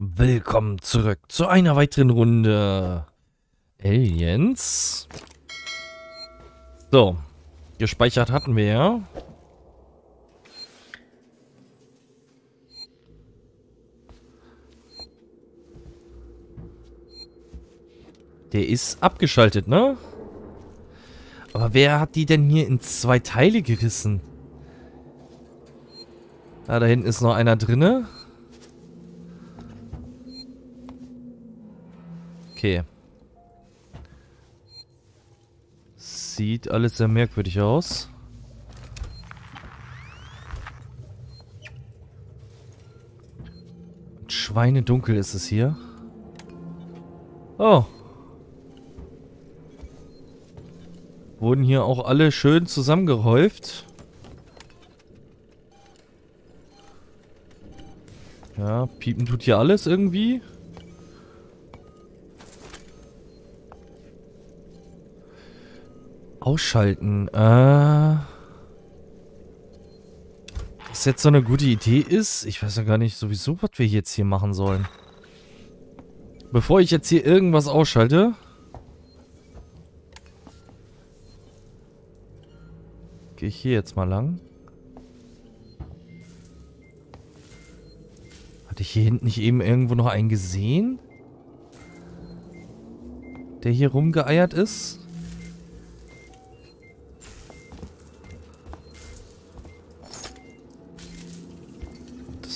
Willkommen zurück zu einer weiteren Runde Aliens. So, gespeichert hatten wir ja. Der ist abgeschaltet, ne? Aber wer hat die denn hier in zwei Teile gerissen? Ah, da hinten ist noch einer drinne. Okay. Sieht alles sehr merkwürdig aus. Schweinedunkel ist es hier. Oh. Wurden hier auch alle schön zusammengehäuft. Ja, piepen tut hier alles irgendwie. Ausschalten. Äh. Was jetzt so eine gute Idee ist, ich weiß ja gar nicht sowieso, was wir jetzt hier machen sollen. Bevor ich jetzt hier irgendwas ausschalte. Gehe ich hier jetzt mal lang. Hatte ich hier hinten nicht eben irgendwo noch einen gesehen? Der hier rumgeeiert ist?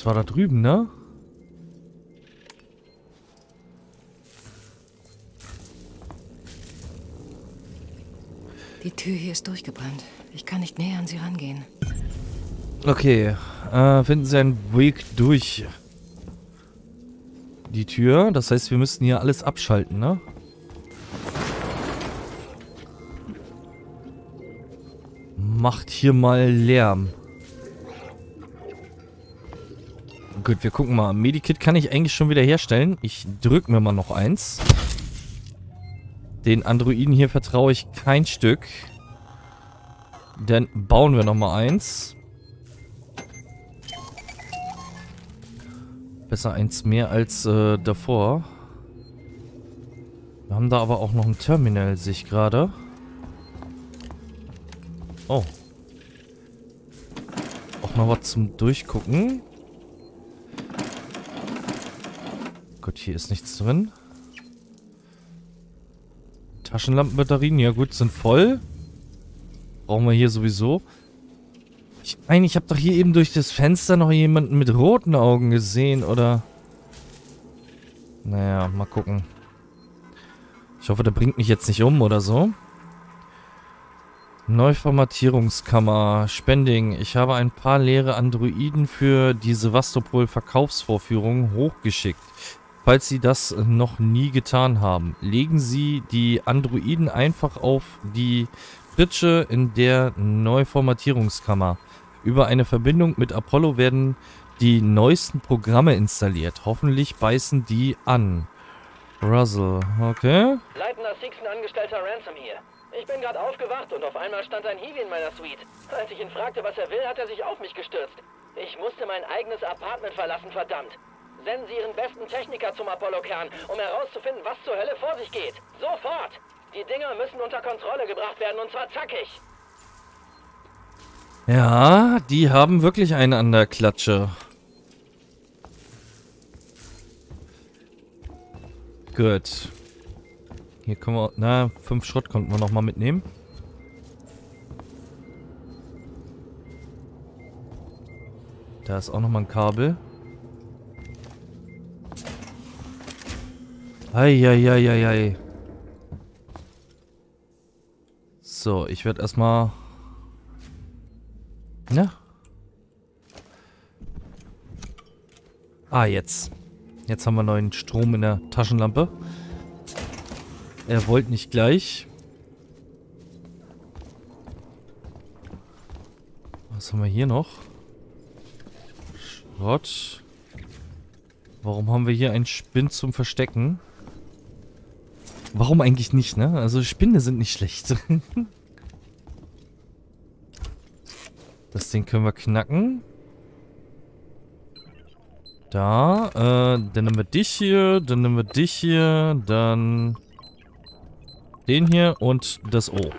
Das war da drüben, ne? Die Tür hier ist durchgebrannt. Ich kann nicht näher an sie rangehen. Okay, äh, finden Sie einen Weg durch die Tür. Das heißt, wir müssten hier alles abschalten, ne? Macht hier mal Lärm. Gut, wir gucken mal. Medikit kann ich eigentlich schon wieder herstellen. Ich drücke mir mal noch eins. Den Androiden hier vertraue ich kein Stück. Dann bauen wir nochmal eins. Besser eins mehr als äh, davor. Wir haben da aber auch noch ein Terminal, sehe ich gerade. Oh. Auch noch was zum Durchgucken. Gut, hier ist nichts drin. Taschenlampenbatterien, ja gut, sind voll. Brauchen wir hier sowieso. Ich meine, ich habe doch hier eben durch das Fenster noch jemanden mit roten Augen gesehen, oder? Naja, mal gucken. Ich hoffe, der bringt mich jetzt nicht um oder so. Neuformatierungskammer, Spending. Ich habe ein paar leere Androiden für die Sevastopol-Verkaufsvorführung hochgeschickt. Falls Sie das noch nie getan haben, legen Sie die Androiden einfach auf die Pritsche in der Neuformatierungskammer. Über eine Verbindung mit Apollo werden die neuesten Programme installiert. Hoffentlich beißen die an. Russell, okay. Leitender Sixen Angestellter Ransom hier. Ich bin gerade aufgewacht und auf einmal stand ein Hiwi in meiner Suite. Als ich ihn fragte, was er will, hat er sich auf mich gestürzt. Ich musste mein eigenes Apartment verlassen, verdammt. Senden Sie Ihren besten Techniker zum Apollo-Kern, um herauszufinden, was zur Hölle vor sich geht. Sofort! Die Dinger müssen unter Kontrolle gebracht werden, und zwar zackig. Ja, die haben wirklich einen an der Klatsche. Gut. Hier können wir... Na, fünf Schrott konnten wir nochmal mitnehmen. Da ist auch nochmal ein Kabel. Eieieiei. So, ich werde erstmal... Na? Ah, jetzt. Jetzt haben wir neuen Strom in der Taschenlampe. Er wollte nicht gleich. Was haben wir hier noch? Schrott. Warum haben wir hier einen Spind zum Verstecken? Warum eigentlich nicht, ne? Also Spinde sind nicht schlecht. das Ding können wir knacken. Da, äh, dann nehmen wir dich hier, dann nehmen wir dich hier, dann den hier und das O.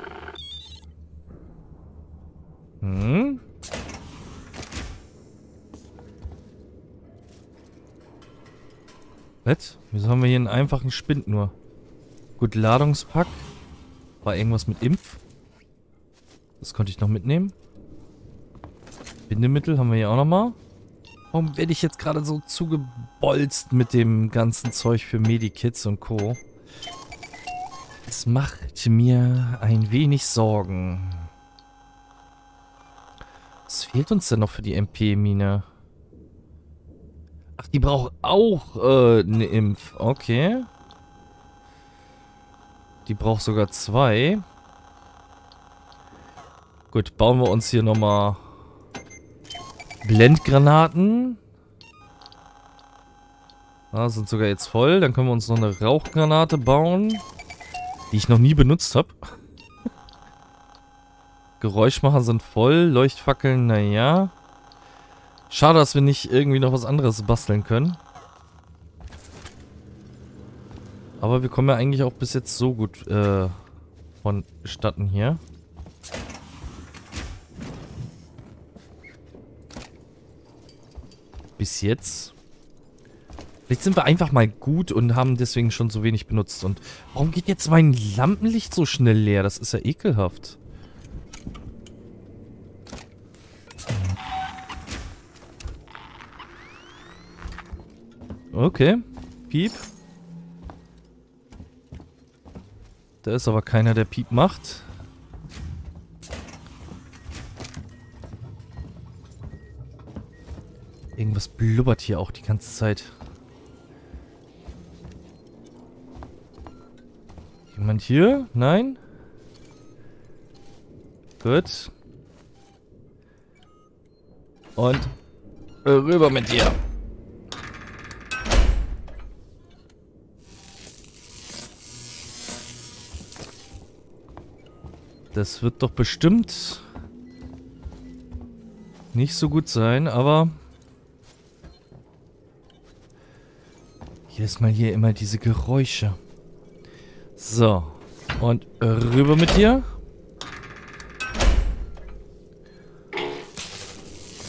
Hm. Was? Wieso haben wir hier einen einfachen Spind nur? Gut, Ladungspack. War irgendwas mit Impf? Das konnte ich noch mitnehmen. Bindemittel haben wir hier auch nochmal. Warum werde ich jetzt gerade so zugebolzt mit dem ganzen Zeug für Medikits und Co.? Es macht mir ein wenig Sorgen. Was fehlt uns denn noch für die MP-Mine? Ach, die braucht auch äh, eine Impf. Okay. Die braucht sogar zwei. Gut, bauen wir uns hier nochmal Blendgranaten. Ah, sind sogar jetzt voll. Dann können wir uns noch eine Rauchgranate bauen. Die ich noch nie benutzt habe. Geräuschmacher sind voll. Leuchtfackeln, naja. Schade, dass wir nicht irgendwie noch was anderes basteln können. Aber wir kommen ja eigentlich auch bis jetzt so gut äh, vonstatten hier. Bis jetzt. Vielleicht sind wir einfach mal gut und haben deswegen schon so wenig benutzt. Und warum geht jetzt mein Lampenlicht so schnell leer? Das ist ja ekelhaft. Okay. Piep. Da ist aber keiner, der Piep macht. Irgendwas blubbert hier auch die ganze Zeit. Jemand hier? Nein? Gut. Und rüber mit dir. Das wird doch bestimmt nicht so gut sein, aber jedes Mal hier immer diese Geräusche. So, und rüber mit dir.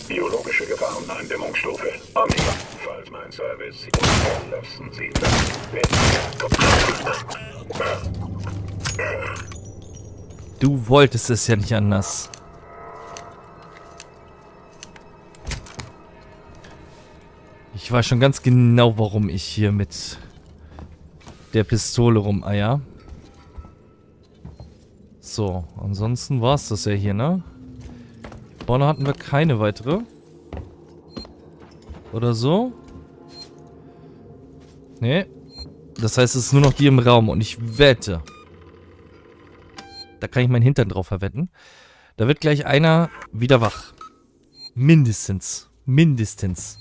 Biologische Gefahreneindämmungsstufe. Omega. Falls mein Service lassen Sie das. Du wolltest es ja nicht anders. Ich weiß schon ganz genau, warum ich hier mit der Pistole rumeier. So, ansonsten war es das ja hier, ne? Vorne hatten wir keine weitere. Oder so. Nee. Das heißt, es ist nur noch die im Raum und ich wette, da kann ich meinen Hintern drauf verwetten. Da wird gleich einer wieder wach. Mindestens. Mindestens.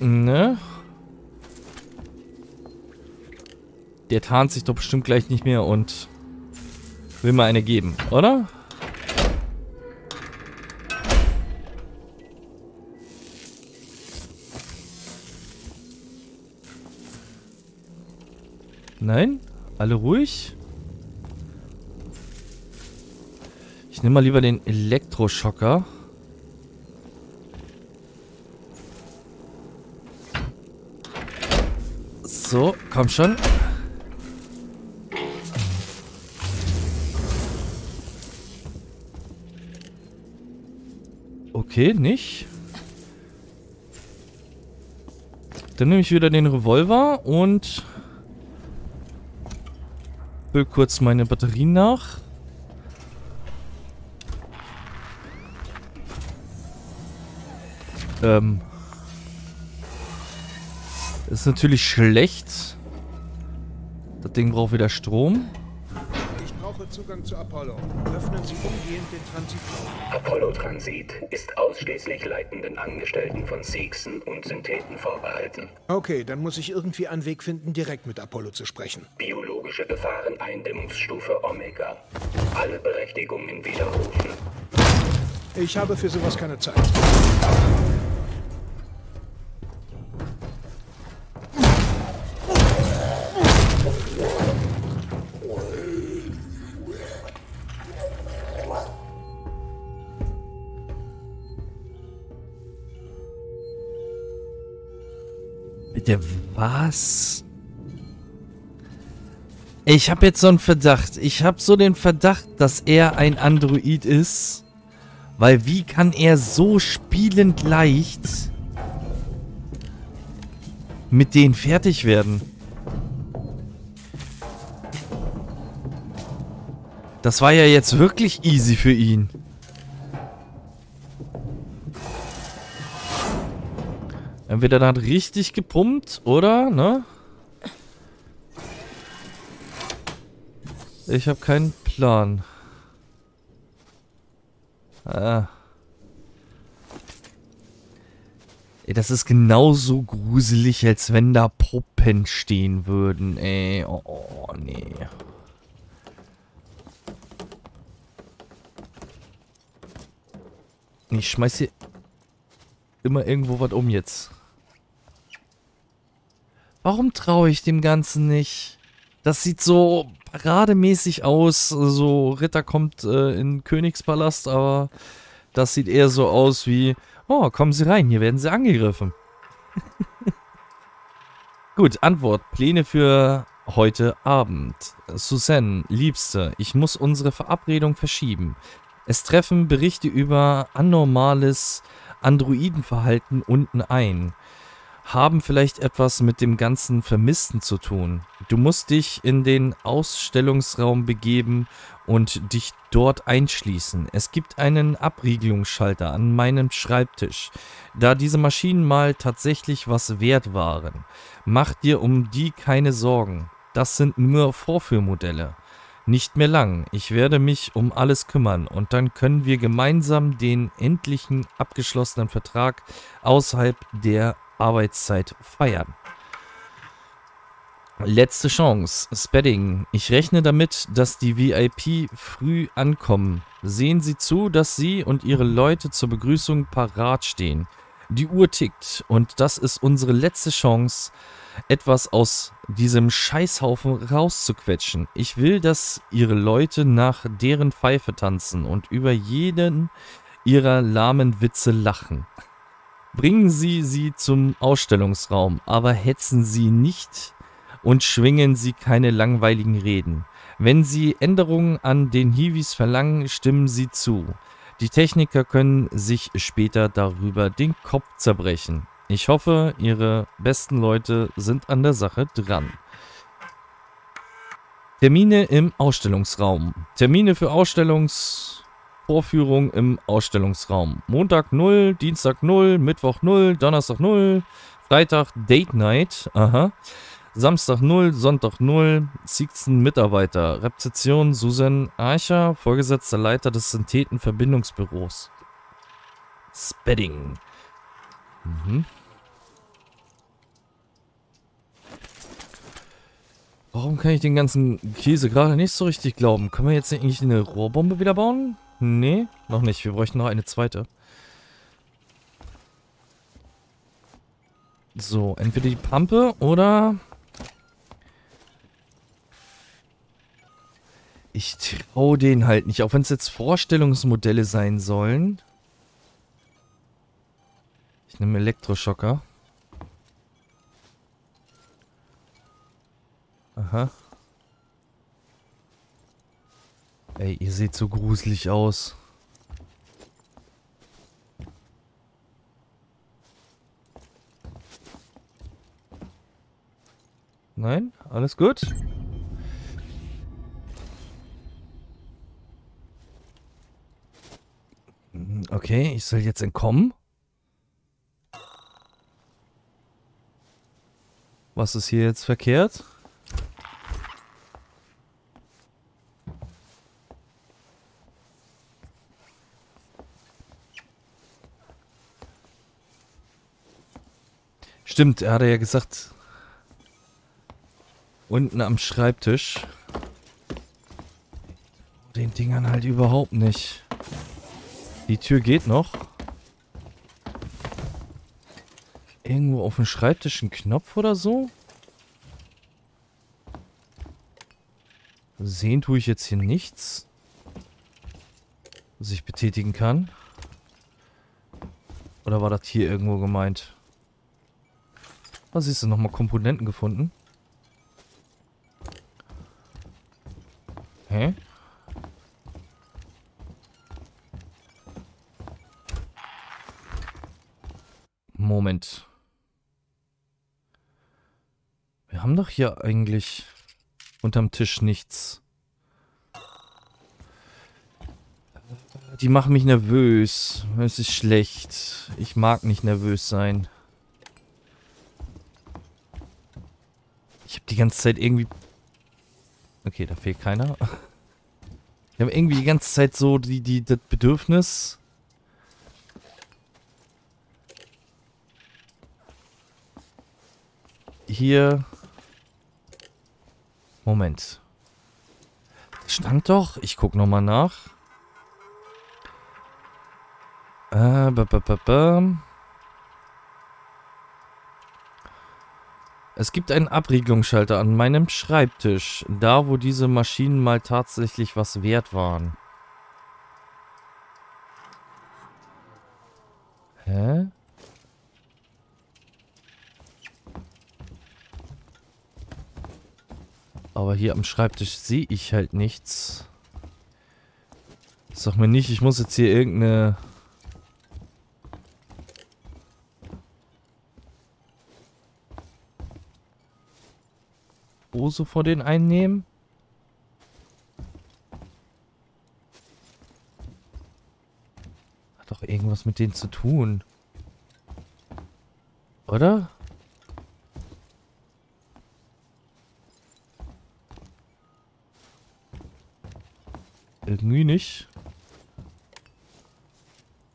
Ne? Der tarnt sich doch bestimmt gleich nicht mehr und will mal eine geben, oder? Nein? Alle ruhig? Ich nehme mal lieber den Elektroschocker. So, komm schon. Okay, nicht. Dann nehme ich wieder den Revolver und Füll kurz meine Batterien nach. Ähm. Ist natürlich schlecht. Das Ding braucht wieder Strom. brauche Zugang zu Apollo. Öffnen Sie umgehend den Transitraum. Apollo-Transit ist ausschließlich leitenden Angestellten von Siegsen und Syntheten vorbehalten. Okay, dann muss ich irgendwie einen Weg finden, direkt mit Apollo zu sprechen. Biologische Gefahren Eindämmungsstufe Omega. Alle Berechtigungen widerrufen. Ich habe für sowas keine Zeit. Bitte was? Ich habe jetzt so einen Verdacht. Ich habe so den Verdacht, dass er ein Android ist. Weil wie kann er so spielend leicht mit denen fertig werden? Das war ja jetzt wirklich easy für ihn. Entweder da hat richtig gepumpt, oder, ne? Ich habe keinen Plan. Ah. Ey, das ist genauso gruselig, als wenn da Puppen stehen würden, ey. Oh, oh nee. Ich schmeiß hier immer irgendwo was um jetzt. Warum traue ich dem Ganzen nicht? Das sieht so parademäßig aus. So, Ritter kommt äh, in Königspalast, aber das sieht eher so aus wie, oh, kommen Sie rein, hier werden Sie angegriffen. Gut, Antwort. Pläne für heute Abend. Suzanne, Liebste, ich muss unsere Verabredung verschieben. Es treffen Berichte über anormales Androidenverhalten unten ein haben vielleicht etwas mit dem ganzen Vermissten zu tun. Du musst dich in den Ausstellungsraum begeben und dich dort einschließen. Es gibt einen Abriegelungsschalter an meinem Schreibtisch, da diese Maschinen mal tatsächlich was wert waren. Mach dir um die keine Sorgen. Das sind nur Vorführmodelle. Nicht mehr lang. Ich werde mich um alles kümmern und dann können wir gemeinsam den endlichen abgeschlossenen Vertrag außerhalb der Arbeitszeit feiern. Letzte Chance. Spedding. Ich rechne damit, dass die VIP früh ankommen. Sehen Sie zu, dass Sie und Ihre Leute zur Begrüßung parat stehen. Die Uhr tickt und das ist unsere letzte Chance, etwas aus diesem Scheißhaufen rauszuquetschen. Ich will, dass Ihre Leute nach deren Pfeife tanzen und über jeden ihrer lahmen Witze lachen. Bringen Sie sie zum Ausstellungsraum, aber hetzen Sie nicht und schwingen Sie keine langweiligen Reden. Wenn Sie Änderungen an den Hiwis verlangen, stimmen Sie zu. Die Techniker können sich später darüber den Kopf zerbrechen. Ich hoffe, Ihre besten Leute sind an der Sache dran. Termine im Ausstellungsraum. Termine für Ausstellungs... Vorführung im Ausstellungsraum. Montag 0, Dienstag 0, Mittwoch 0, Donnerstag 0, Freitag Date Night, aha. Samstag 0, Sonntag 0, Siegzen Mitarbeiter, Rezeption Susan Archer, vorgesetzter Leiter des Synthetenverbindungsbüros. Spedding. Mhm. Warum kann ich den ganzen Käse gerade nicht so richtig glauben? Können wir jetzt eigentlich eine Rohrbombe wieder bauen? Nee, noch nicht. Wir bräuchten noch eine zweite. So, entweder die Pampe oder... Ich traue den halt nicht, auch wenn es jetzt Vorstellungsmodelle sein sollen. Ich nehme Elektroschocker. Aha. Ey, ihr seht so gruselig aus. Nein? Alles gut? Okay, ich soll jetzt entkommen. Was ist hier jetzt verkehrt? Stimmt, er hatte ja gesagt, unten am Schreibtisch. Den Dingern halt überhaupt nicht. Die Tür geht noch. Irgendwo auf dem Schreibtisch ein Knopf oder so? Sehen tue ich jetzt hier nichts, was ich betätigen kann. Oder war das hier irgendwo gemeint? Was siehst du, nochmal Komponenten gefunden? Hä? Moment. Wir haben doch hier eigentlich unterm Tisch nichts. Die machen mich nervös. Es ist schlecht. Ich mag nicht nervös sein. Ich habe die ganze Zeit irgendwie... Okay, da fehlt keiner. Ich habe irgendwie die ganze Zeit so die, die, das Bedürfnis... Hier... Moment. Stand doch. Ich guck nochmal nach. Äh, b -b -b -b Es gibt einen Abriegelungsschalter an meinem Schreibtisch, da wo diese Maschinen mal tatsächlich was wert waren. Hä? Aber hier am Schreibtisch sehe ich halt nichts. Sag mir nicht, ich muss jetzt hier irgendeine... Hose vor den einnehmen? Hat doch irgendwas mit denen zu tun. Oder? Irgendwie nicht.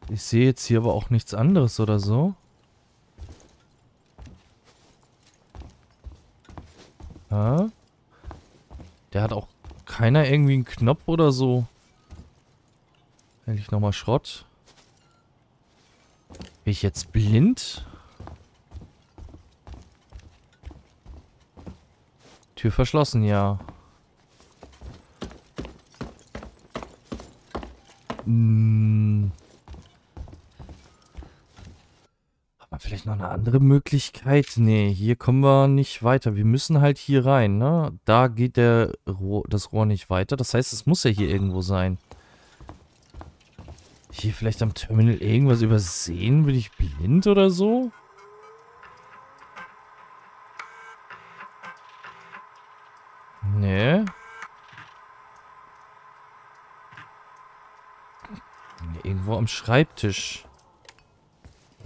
Ich sehe jetzt hier aber auch nichts anderes oder so. Ja. Der hat auch keiner irgendwie einen Knopf oder so. Endlich nochmal Schrott. Bin ich jetzt blind? Tür verschlossen, ja. Hm. Vielleicht noch eine andere Möglichkeit? Nee, hier kommen wir nicht weiter. Wir müssen halt hier rein, ne? Da geht der Rohr, das Rohr nicht weiter. Das heißt, es muss ja hier irgendwo sein. Hier vielleicht am Terminal irgendwas übersehen? Bin ich blind oder so? Nee. Irgendwo am Schreibtisch.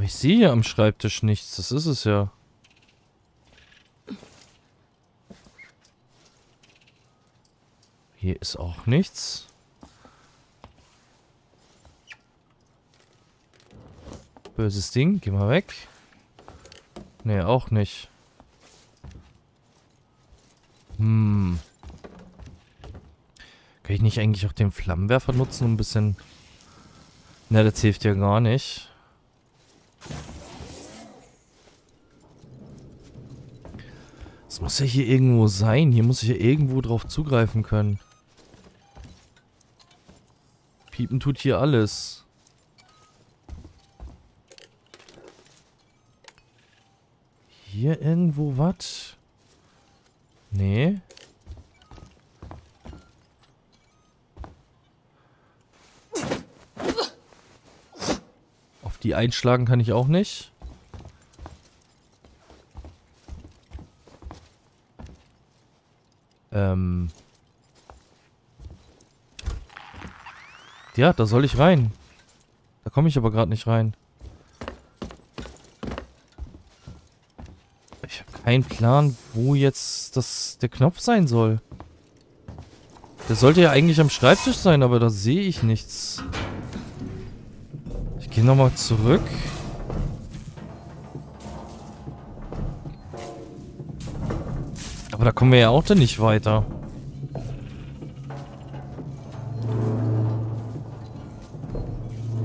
Aber ich sehe hier am Schreibtisch nichts. Das ist es ja. Hier ist auch nichts. Böses Ding. Geh mal weg. Nee, auch nicht. Hm. Kann ich nicht eigentlich auch den Flammenwerfer nutzen, um ein bisschen... Na, das hilft ja gar nicht. Muss ja hier irgendwo sein. Hier muss ich ja irgendwo drauf zugreifen können. Piepen tut hier alles. Hier irgendwo was? Nee. Auf die einschlagen kann ich auch nicht. Ähm. Ja, da soll ich rein. Da komme ich aber gerade nicht rein. Ich habe keinen Plan, wo jetzt das der Knopf sein soll. Der sollte ja eigentlich am Schreibtisch sein, aber da sehe ich nichts. Ich gehe nochmal zurück. Aber da kommen wir ja auch dann nicht weiter.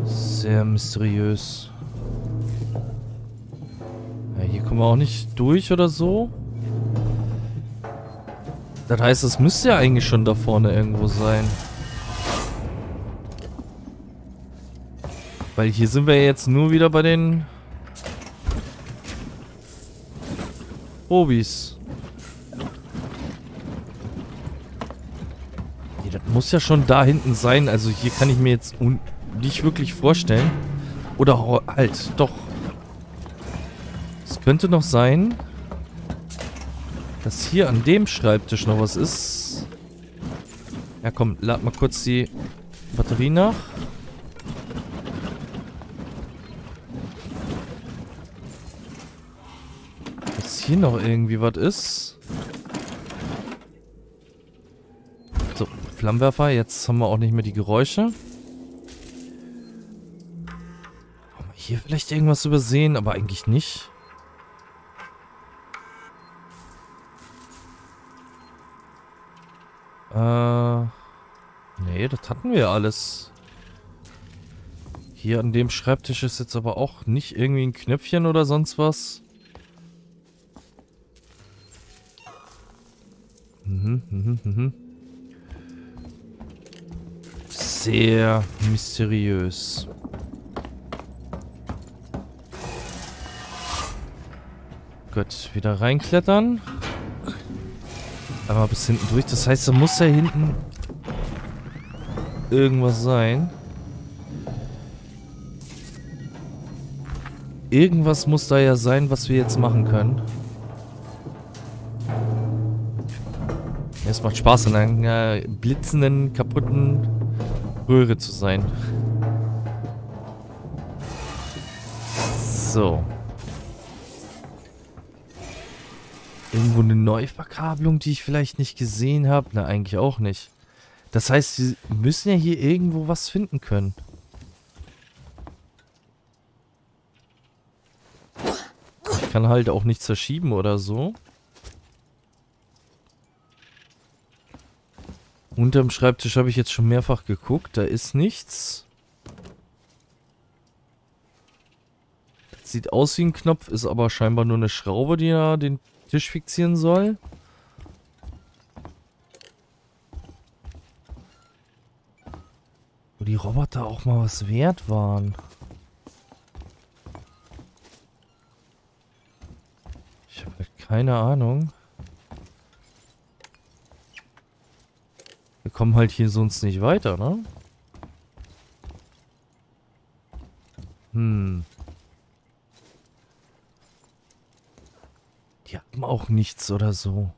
Sehr mysteriös. Ja, hier kommen wir auch nicht durch oder so. Das heißt, es müsste ja eigentlich schon da vorne irgendwo sein. Weil hier sind wir jetzt nur wieder bei den Hobis. Nee, das muss ja schon da hinten sein. Also hier kann ich mir jetzt nicht wirklich vorstellen. Oder halt, doch. Es könnte noch sein, dass hier an dem Schreibtisch noch was ist. Ja komm, lad mal kurz die Batterie nach. hier noch irgendwie was ist. So, Flammenwerfer. Jetzt haben wir auch nicht mehr die Geräusche. Hier vielleicht irgendwas übersehen, aber eigentlich nicht. Äh... Nee, das hatten wir alles. Hier an dem Schreibtisch ist jetzt aber auch nicht irgendwie ein Knöpfchen oder sonst was. Mhm, mhm, mhm. Sehr mysteriös. Gut, wieder reinklettern. Einmal bis hinten durch. Das heißt, da muss ja hinten irgendwas sein. Irgendwas muss da ja sein, was wir jetzt machen können. Es macht Spaß, in einer blitzenden, kaputten Röhre zu sein. So. Irgendwo eine Neuverkabelung, die ich vielleicht nicht gesehen habe? Na, eigentlich auch nicht. Das heißt, sie müssen ja hier irgendwo was finden können. Ich kann halt auch nichts verschieben oder so. Unterm Schreibtisch habe ich jetzt schon mehrfach geguckt. Da ist nichts. Das sieht aus wie ein Knopf, ist aber scheinbar nur eine Schraube, die ja den Tisch fixieren soll. Wo die Roboter auch mal was wert waren. Ich habe keine Ahnung. Kommen halt hier sonst nicht weiter, ne? Hm. Die haben auch nichts oder so.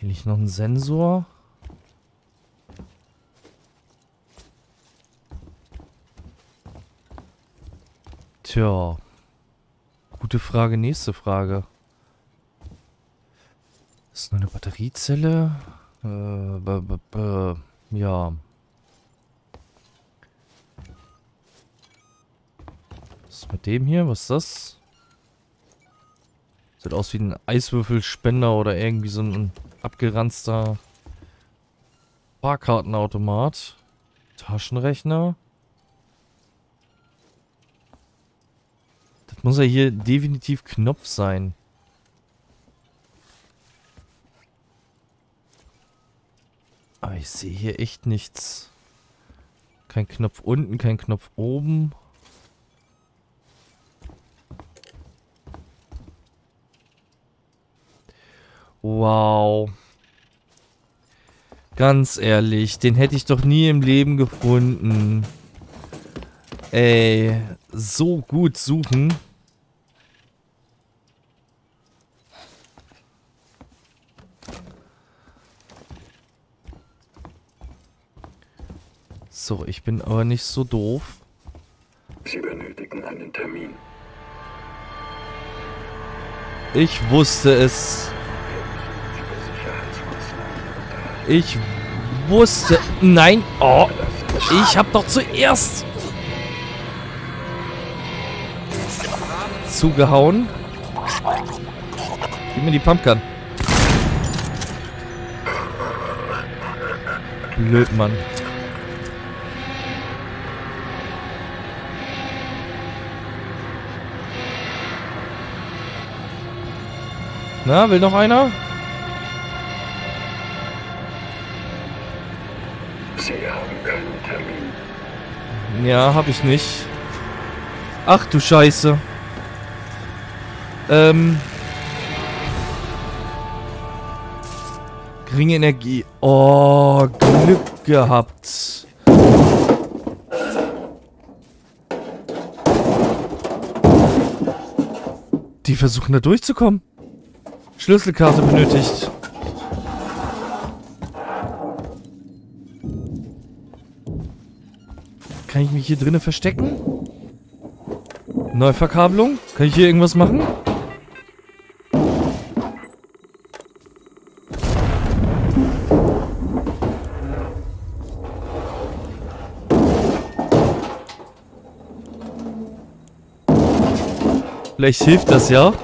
Will ich noch einen Sensor? Tja. Gute Frage, nächste Frage. ist nur eine Batteriezelle. Äh, b -b -b ja. Was ist mit dem hier? Was ist das? Sieht aus wie ein Eiswürfelspender oder irgendwie so ein abgeranzter Fahrkartenautomat. Taschenrechner. Das muss ja hier definitiv Knopf sein. Aber ich sehe hier echt nichts. Kein Knopf unten, kein Knopf oben. Wow. Ganz ehrlich, den hätte ich doch nie im Leben gefunden. Ey, so gut suchen. So, ich bin aber nicht so doof. Sie benötigen einen Termin. Ich wusste es. Ich wusste... Nein. Oh. Ich hab doch zuerst... Zugehauen. Gib mir die Pumpgun. Blöd, Mann. Na, will noch einer? Sie haben keinen Termin. Ja, hab ich nicht. Ach du Scheiße. Ähm. Geringe Energie. Oh, Glück gehabt. Die versuchen da durchzukommen. Schlüsselkarte benötigt. Kann ich mich hier drinnen verstecken? Neuverkabelung? Kann ich hier irgendwas machen? Vielleicht hilft das ja.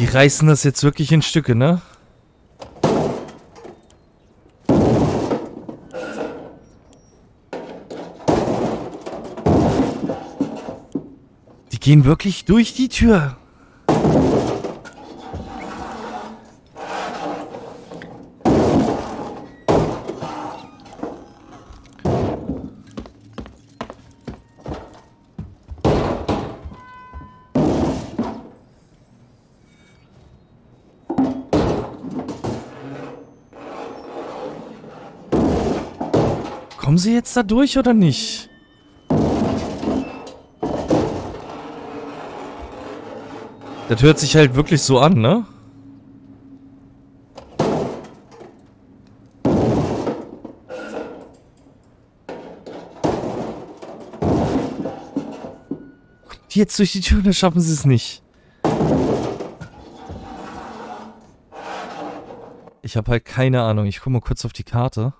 Die reißen das jetzt wirklich in Stücke, ne? Die gehen wirklich durch die Tür. Kommen sie jetzt da durch oder nicht? Das hört sich halt wirklich so an, ne? Jetzt durch die Tür, dann schaffen sie es nicht. Ich habe halt keine Ahnung. Ich gucke mal kurz auf die Karte.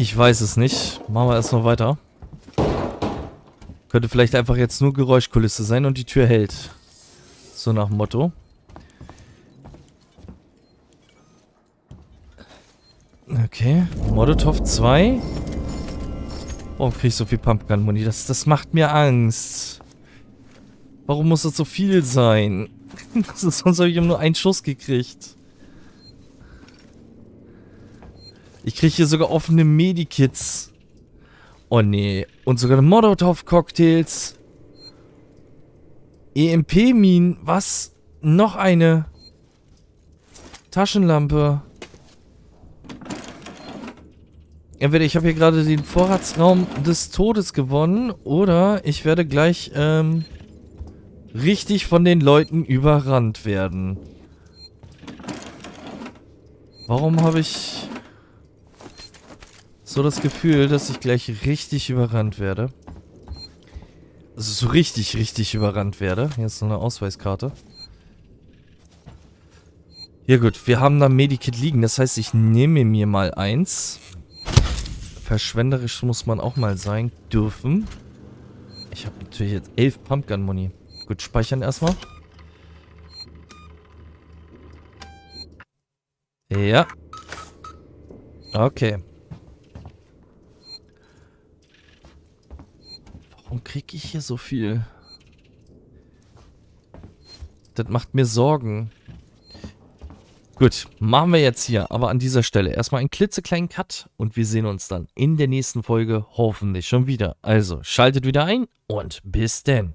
Ich weiß es nicht. Machen wir erstmal weiter. Könnte vielleicht einfach jetzt nur Geräuschkulisse sein und die Tür hält. So nach dem Motto. Okay. Molotov 2. Warum krieg ich so viel Pumpgun-Muni? Das, das macht mir Angst. Warum muss das so viel sein? Sonst habe ich nur einen Schuss gekriegt. Ich kriege hier sogar offene Medikits. Oh nee. Und sogar Molotov-Cocktails. EMP-Minen. Was? Noch eine. Taschenlampe. Entweder ich habe hier gerade den Vorratsraum des Todes gewonnen oder ich werde gleich ähm, richtig von den Leuten überrannt werden. Warum habe ich so das Gefühl, dass ich gleich richtig überrannt werde? Also so richtig, richtig überrannt werde. Hier ist so eine Ausweiskarte. Ja gut, wir haben da Medikit liegen. Das heißt, ich nehme mir mal eins. Verschwenderisch muss man auch mal sein dürfen. Ich habe natürlich jetzt elf Pumpgun-Muni. Gut, speichern erstmal. Ja. Okay. Warum kriege ich hier so viel? Das macht mir Sorgen. Gut, machen wir jetzt hier, aber an dieser Stelle erstmal einen klitzekleinen Cut und wir sehen uns dann in der nächsten Folge hoffentlich schon wieder. Also, schaltet wieder ein und bis denn.